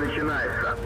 начинается.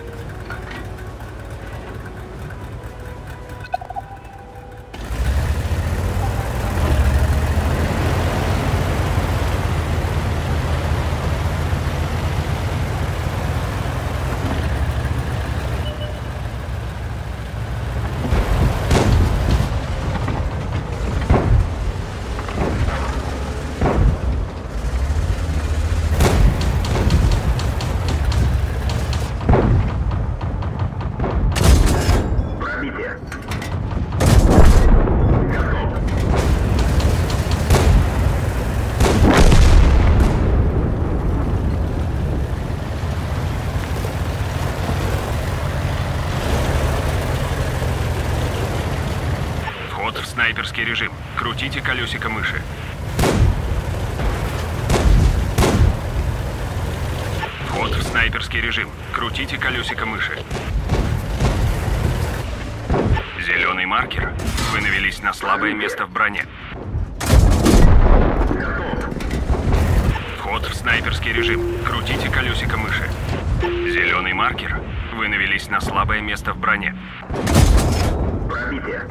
Снайперский режим. Крутите колесико мыши. Вход в снайперский режим. Крутите колесико мыши. Зеленый маркер. Вы навелись на слабое место в броне. Вход в снайперский режим. Крутите колесико мыши. Зеленый маркер. Вы навелись на слабое место в броне. Пробитие.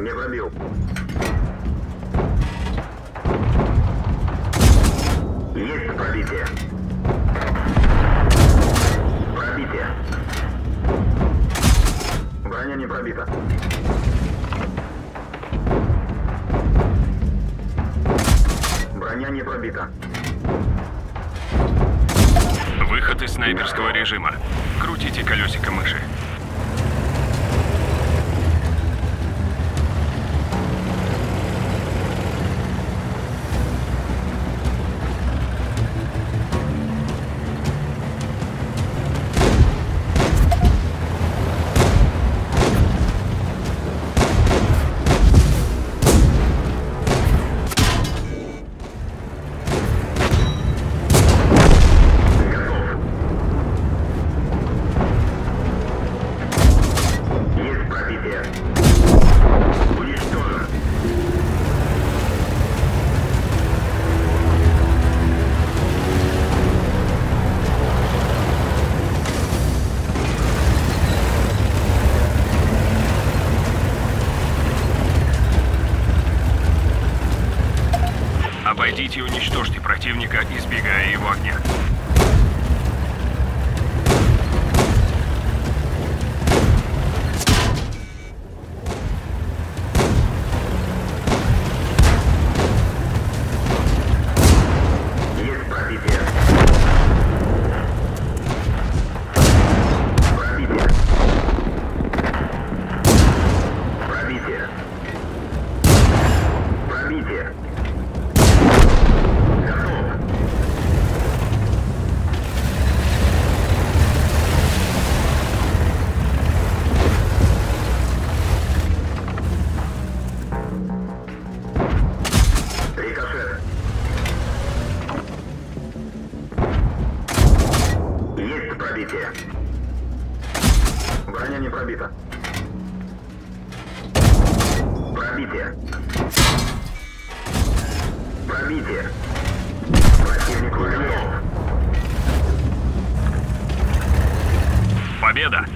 Не пробил. Есть пробитие. Пробитие. Броня не пробита. Броня не пробита. Выход из снайперского режима. Крутите колесико мыши. Обойдите и уничтожьте противника, избегая его огня. Броня не пробита. Пробитие. Пробитие. Противник выиграл. Победа!